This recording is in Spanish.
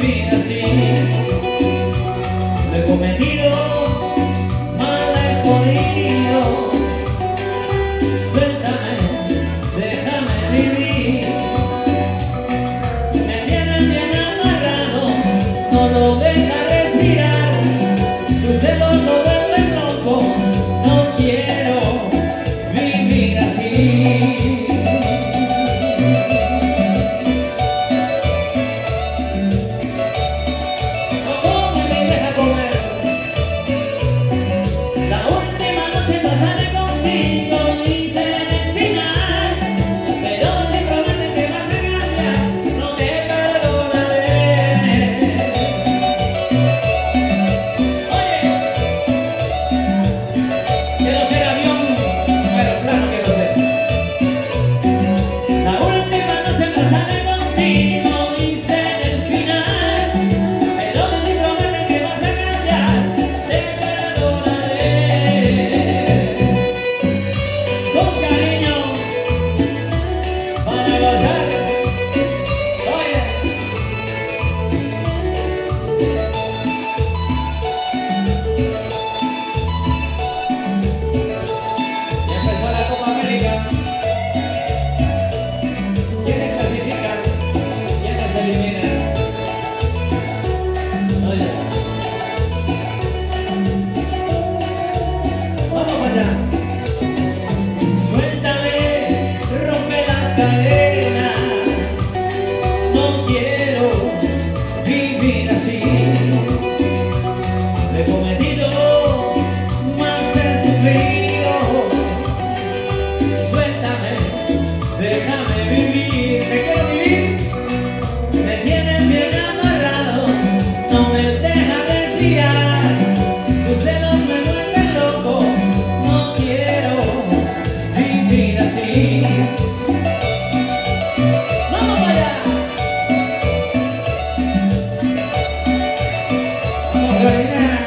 me. No quiero vivir así. He cometido más he sufrido. Suéltame, déjame vivir. Me quiero vivir. Me tienes bien amarrado. No me dejas respirar. Tus celos me duelen loco. No quiero vivir así. Amen.